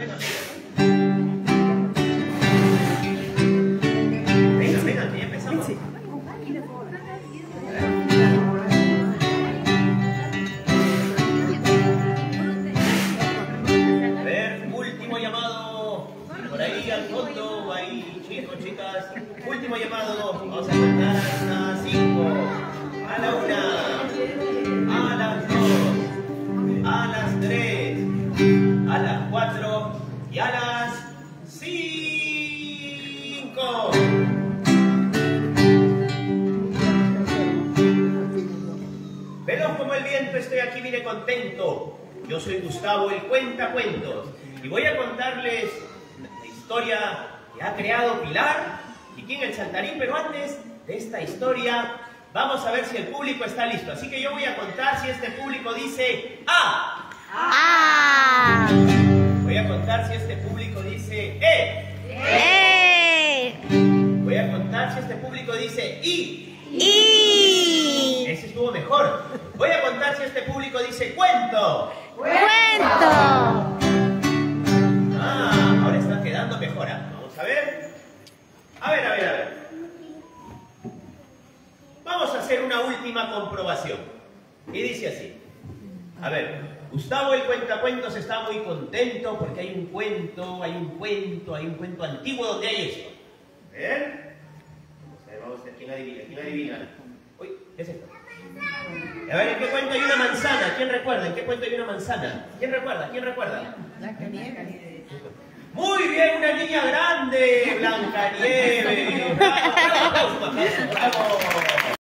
Venga, venga. A ver, último llamado. Por ahí al fondo, ahí, chicos, chicas. Último llamado. Vamos a contar hasta cinco. A la una. A las dos. A las tres. A las cuatro. Y a las cinco. Veloz como el viento, estoy aquí, mire contento. Yo soy Gustavo, el cuenta cuentos. Y voy a contarles la historia que ha creado Pilar y quién el saltarín. Pero antes de esta historia, vamos a ver si el público está listo. Así que yo voy a contar si este público dice A. Voy a contar si este público dice E. ¡Eh! Voy a contar si este público dice I. ¡Y! Ese estuvo mejor. Voy a contar si este público dice cuento. ¡Cuento! Ah, ahora está quedando mejor. ¿ah? Vamos a ver. A ver, a ver, a ver. Vamos a hacer una última comprobación. Y dice así. A ver, Gustavo el cuentacuentos está muy contento porque hay un cuento, hay un cuento, hay un cuento antiguo donde hay esto. Vamos a ver, vamos a ver quién adivina, quién adivina. Uy, ¿qué es esto? A ver, ¿en qué cuento hay una manzana? ¿Quién recuerda? ¿En qué cuento hay una manzana? ¿Quién recuerda? ¿Quién recuerda? Muy bien, una niña grande, Blancanieves. ¡Bravo, bravo, bravo, bravo!